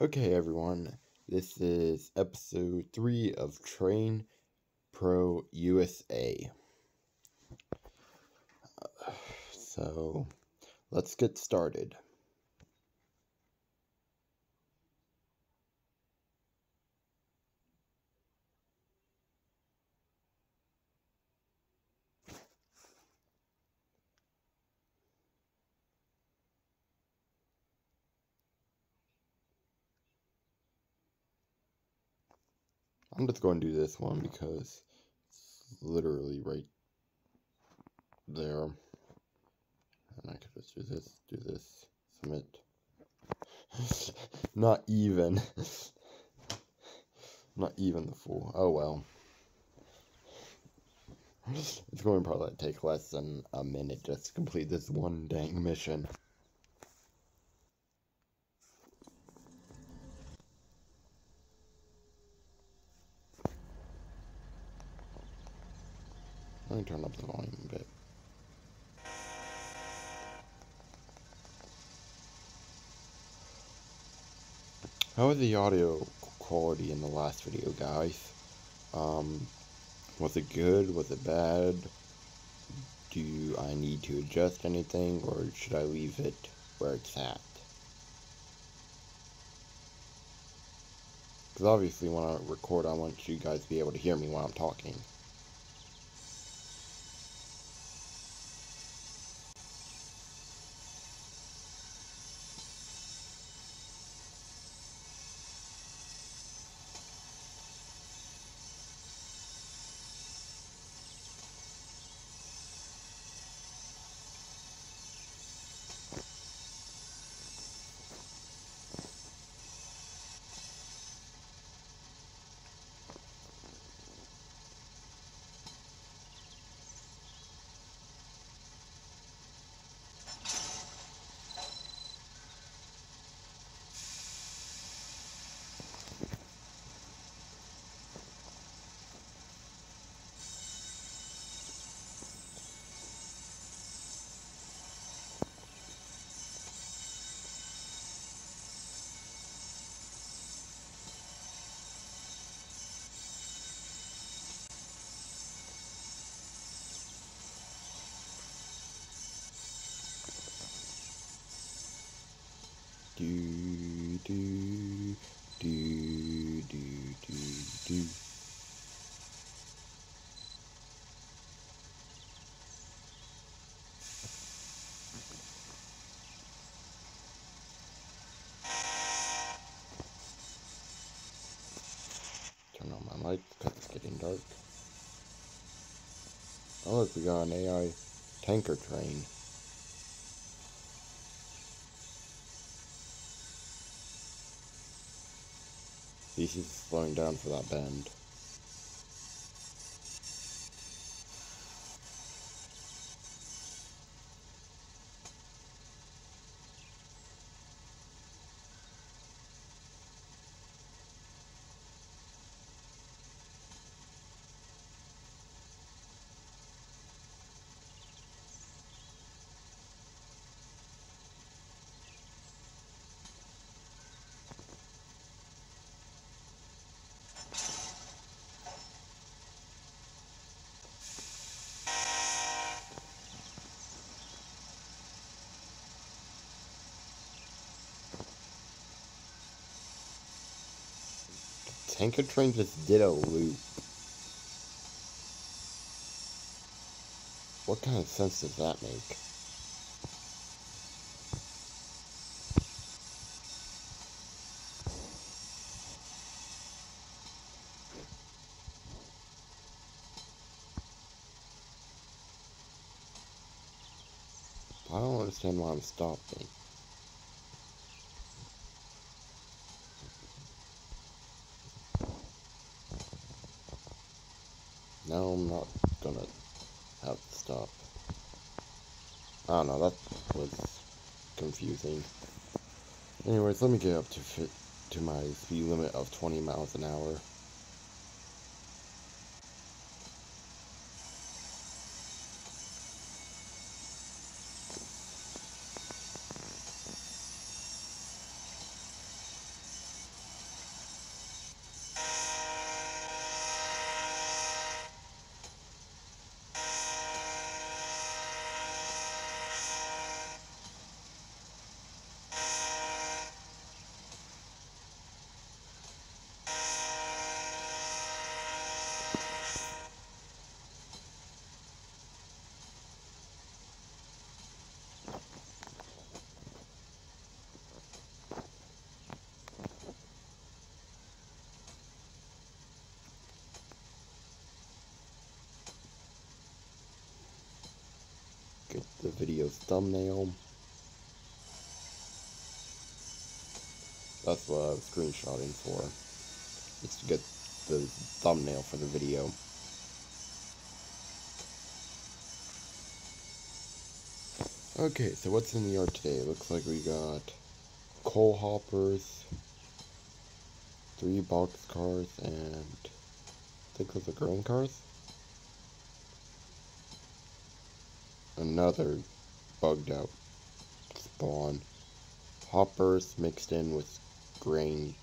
Okay, everyone, this is episode 3 of Train Pro USA. So, let's get started. I'm just going to do this one because it's literally right there. And I could just do this, do this, submit. Not even. Not even the full. Oh well. It's going to probably take less than a minute just to complete this one dang mission. Me turn up the volume a bit. How was the audio quality in the last video, guys? Um, was it good? Was it bad? Do I need to adjust anything, or should I leave it where it's at? Because obviously when I record, I want you guys to be able to hear me while I'm talking. Look, we got an AI tanker train. He's slowing down for that bend. Tanker train just did a loop. What kind of sense does that make? I don't understand why I'm stopping. Now I'm not gonna have to stop. I don't know, that was confusing. Anyways, let me get up to fit to my speed limit of 20 miles an hour. The video thumbnail. That's what I was screenshotting for. Is to get the thumbnail for the video. Okay, so what's in the yard today? looks like we got coal hoppers, three box cars, and I think those are grain cars. Another bugged out spawn. Hoppers mixed in with grain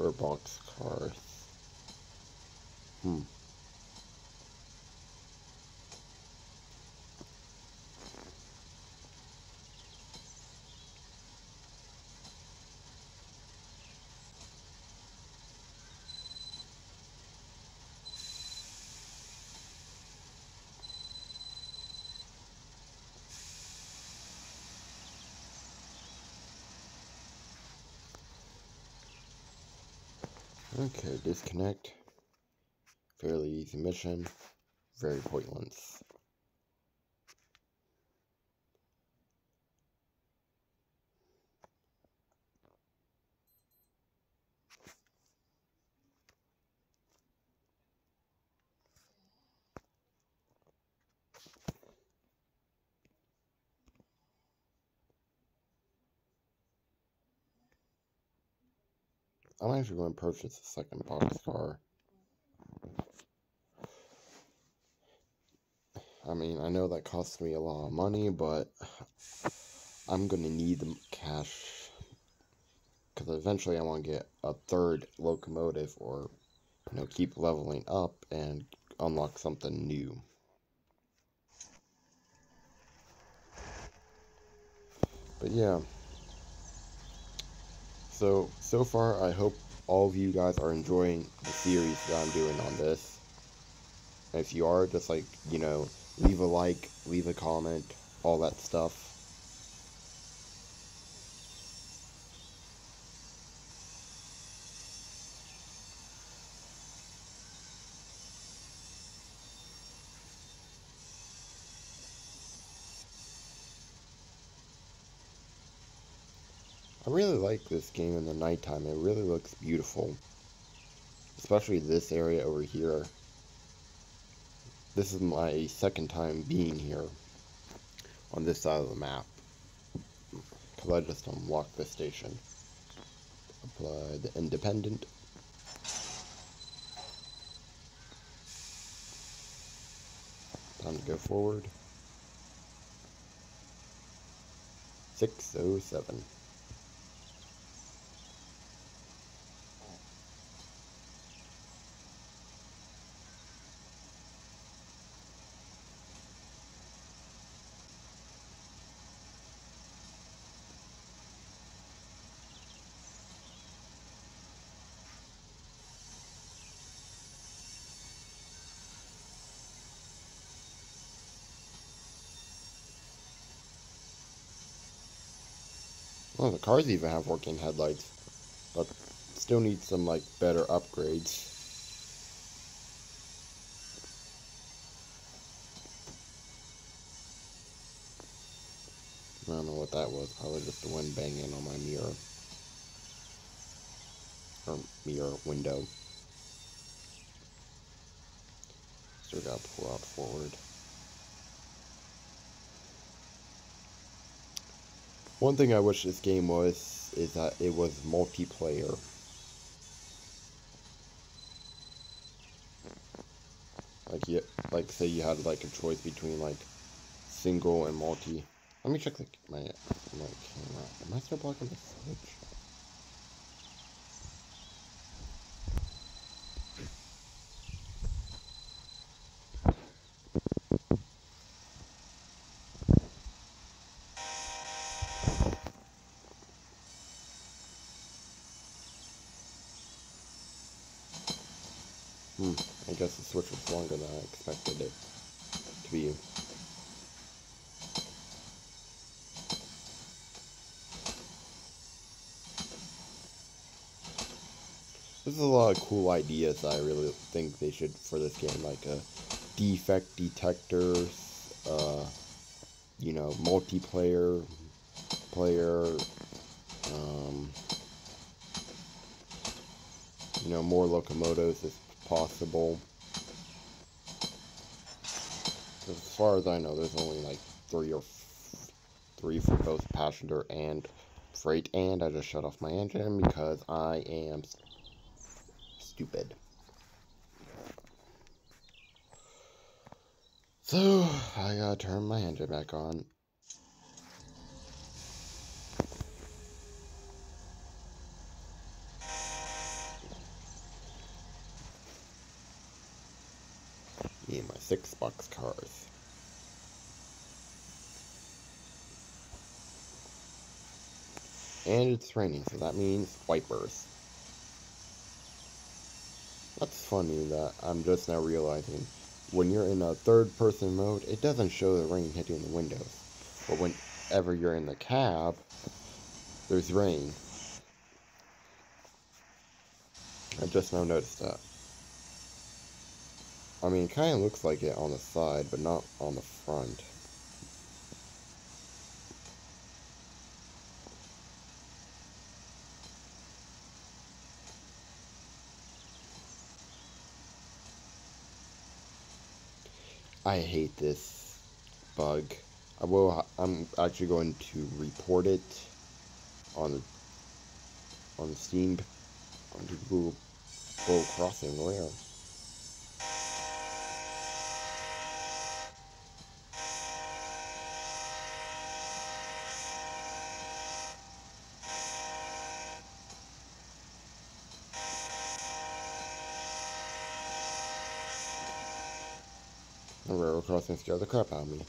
or box cars. Hmm. Okay, disconnect. Fairly easy mission. Very pointless. I'm actually going to purchase a second box car. I mean, I know that costs me a lot of money, but I'm going to need the cash. Because eventually I want to get a third locomotive or, you know, keep leveling up and unlock something new. But yeah. So, so far, I hope all of you guys are enjoying the series that I'm doing on this. And if you are, just like, you know, leave a like, leave a comment, all that stuff. Really like this game in the nighttime. It really looks beautiful. Especially this area over here. This is my second time being here on this side of the map. Because I just unlocked this station. Apply the independent. Time to go forward. 607. Well, the cars even have working headlights, but still need some like better upgrades. I don't know what that was. Probably just the wind banging on my mirror. Or mirror window. Still gotta pull out forward. One thing I wish this game was is that it was multiplayer. Like you, like say you had like a choice between like single and multi. Let me check my my camera. Am I still blocking the switch? Hmm, I guess the switch was longer than I expected it to be. This is a lot of cool ideas I really think they should for this game, like a defect detectors, uh, you know, multiplayer, player, um, you know, more locomotives possible. As far as I know, there's only like three or three for both passenger and freight, and I just shut off my engine because I am stupid. So, I uh, gotta turn my engine back on. Me and my six box cars. And it's raining, so that means wipers. That's funny that I'm just now realizing when you're in a third person mode, it doesn't show the rain hitting the windows. But whenever you're in the cab, there's rain. I just now noticed that. I mean, it kind of looks like it on the side, but not on the front. I hate this bug. I will. I'm actually going to report it on the on the Steam on Google, Google Crossing. Where? Crossing scare the crap out of me.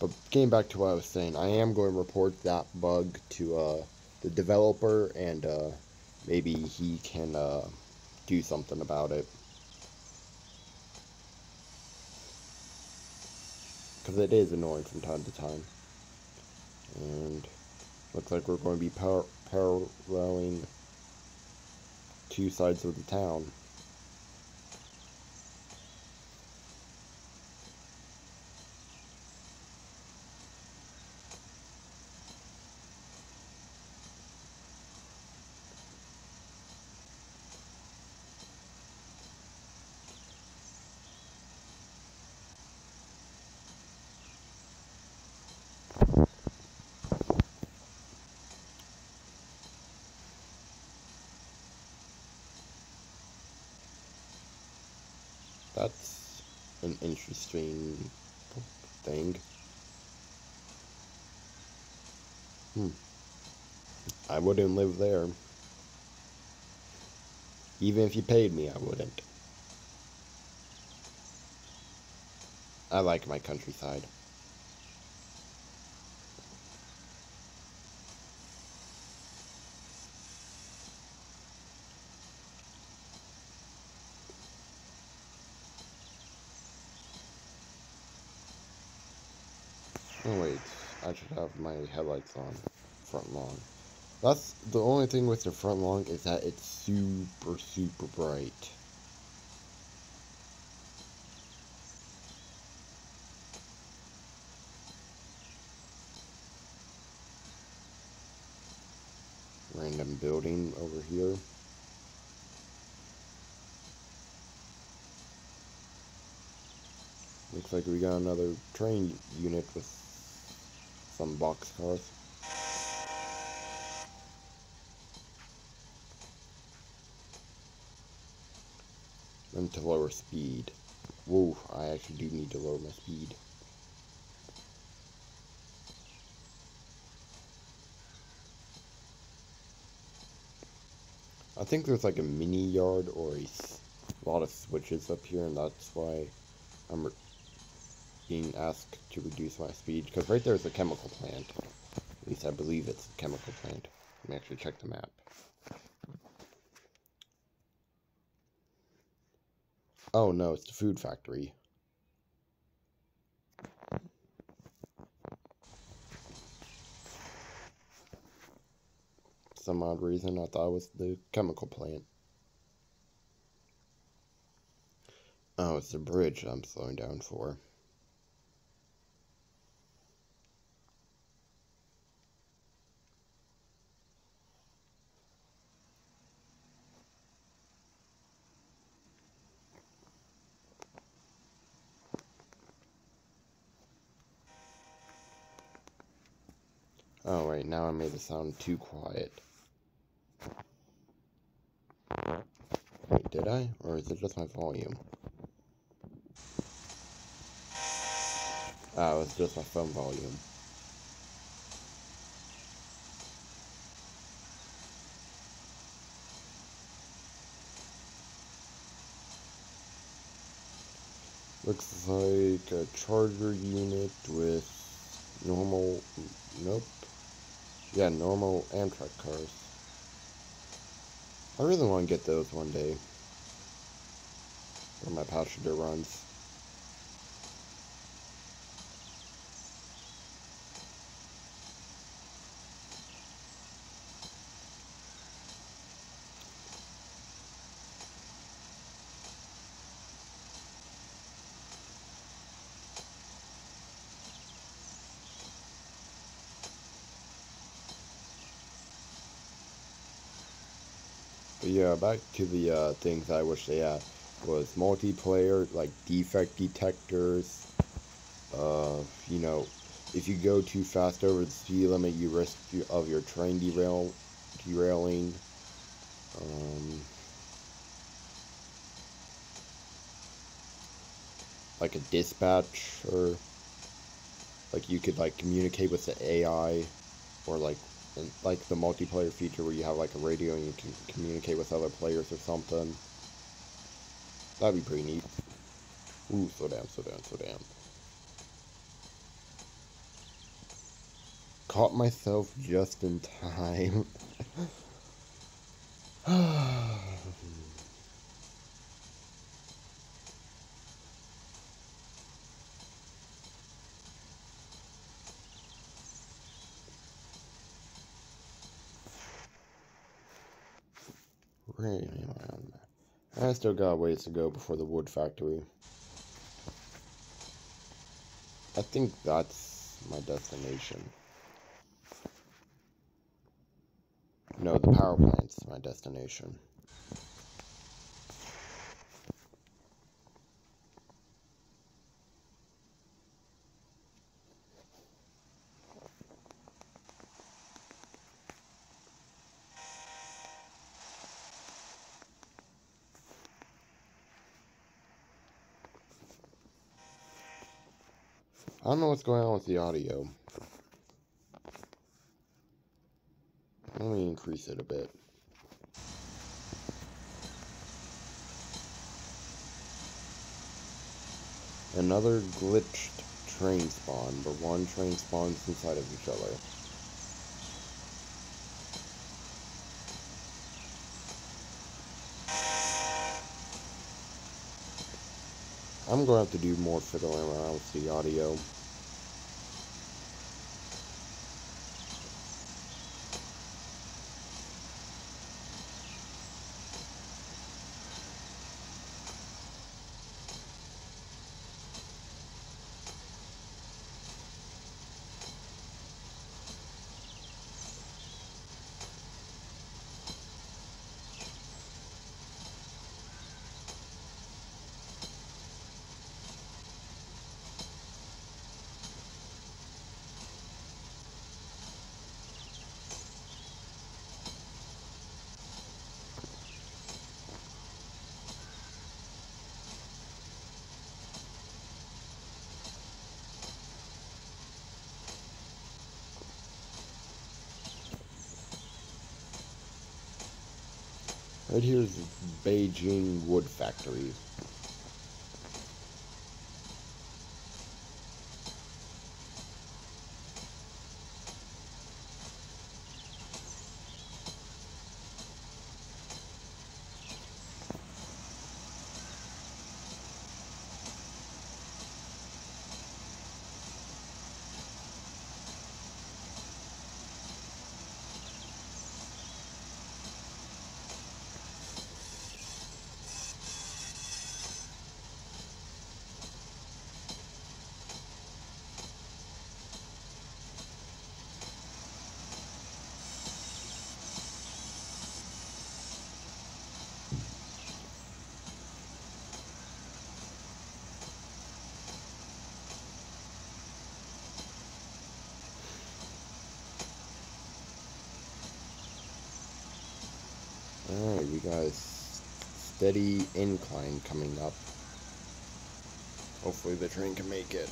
But getting back to what I was saying, I am going to report that bug to uh, the developer, and uh, maybe he can uh, do something about it. Because it is annoying from time to time. And looks like we're going to be par paralleling two sides of the town. That's an interesting thing. Hmm. I wouldn't live there. Even if you paid me, I wouldn't. I like my countryside. Oh wait, I should have my headlights on front long. That's the only thing with the front long is that it's super, super bright. Random building over here. Looks like we got another train unit with some box cars. And to lower speed. Whoa, I actually do need to lower my speed. I think there's like a mini yard or a lot of switches up here and that's why I'm being asked to reduce my speed, because right there is a chemical plant. At least I believe it's a chemical plant. Let me actually check the map. Oh no, it's the food factory. Some odd reason I thought it was the chemical plant. Oh, it's the bridge I'm slowing down for. Oh wait, now I made the sound too quiet. Wait, did I? Or is it just my volume? Ah, oh, it's just my phone volume. Looks like a charger unit with normal, nope. Yeah, normal Amtrak cars. I really want to get those one day. For my passenger runs. But yeah, back to the uh, things I wish they had was multiplayer, like defect detectors. Uh, you know, if you go too fast over the speed limit, you risk of your train derail derailing. Um, like a dispatch or like you could like communicate with the AI or like like the multiplayer feature where you have like a radio and you can communicate with other players or something. That'd be pretty neat. Ooh, so damn, so damn, so damn. Caught myself just in time. I still got ways to go before the wood factory. I think that's my destination. No, the power plant's my destination. I don't know what's going on with the audio. Let me increase it a bit. Another glitched train spawn, but one train spawns inside of each other. I'm going to have to do more fiddling around with the audio. Right here is Beijing Wood Factory. Alright, we got a steady incline coming up. Hopefully the train can make it.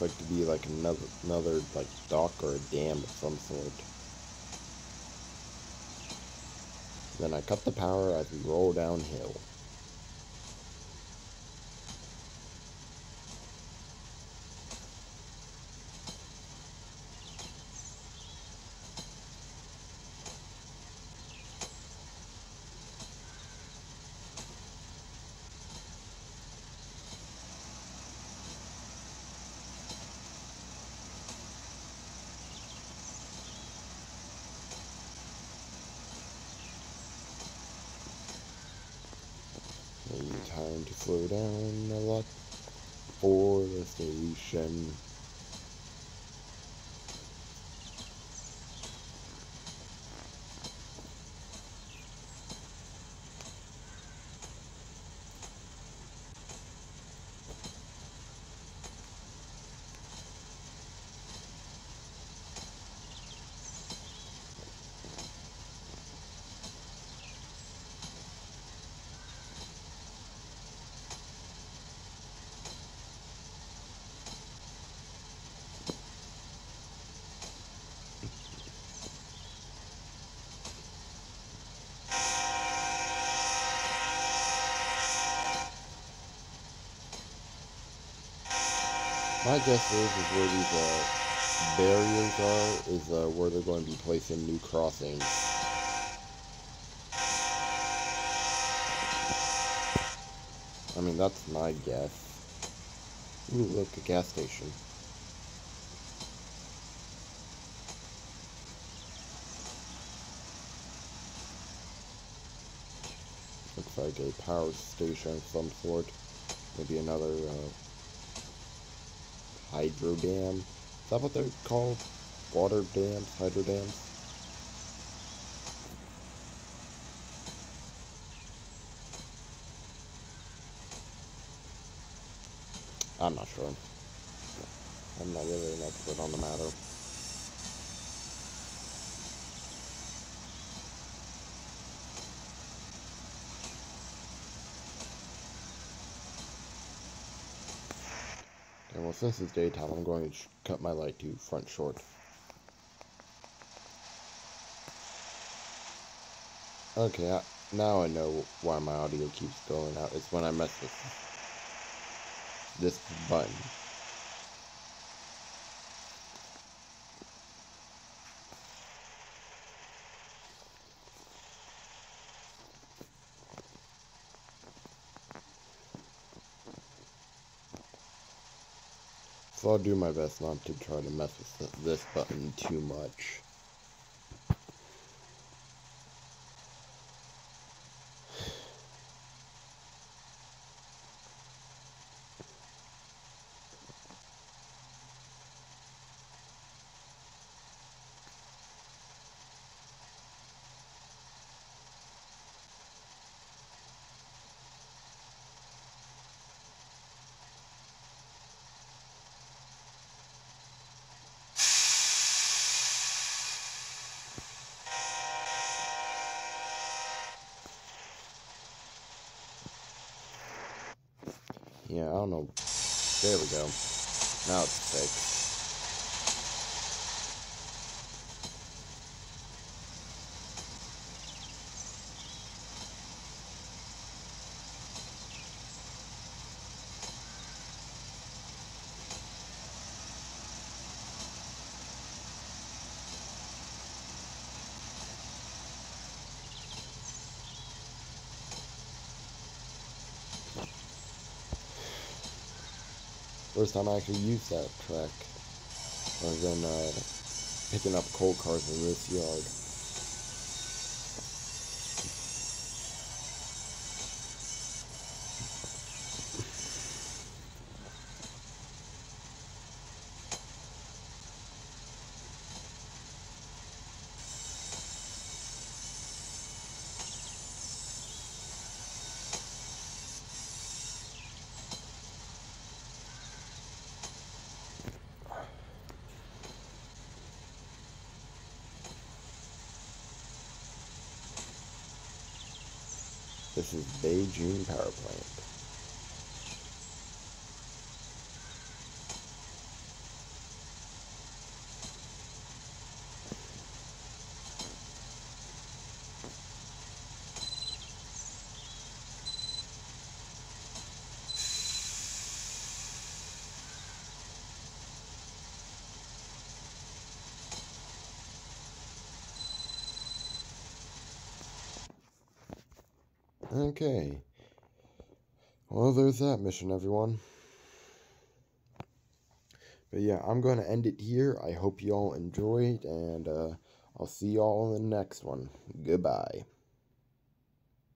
Looks like to be like another another like dock or a dam of some sort. Then I cut the power as we roll downhill. Maybe time to slow down a lot for the station. My guess is, is where these uh, barriers are, is uh, where they're going to be placing new crossings. I mean, that's my guess. Ooh, look, a gas station. Looks like a power station of some sort. Maybe another uh, hydro dam. Is that what they're called? Water dams, hydro dams? I'm not sure. I'm not really an expert on the matter. Since it's daytime, I'm going to cut my light to front short. Okay, I, now I know why my audio keeps going out. It's when I mess with this button. So I'll do my best not to try to mess with this button too much. Yeah, I don't know. There we go. Now it's fixed. First time I actually used that track. Other than uh, picking up coal cars in this yard. This is Beijing Power Plant. Okay. Well, there's that mission, everyone. But yeah, I'm going to end it here. I hope you all enjoyed, and uh, I'll see y'all in the next one. Goodbye.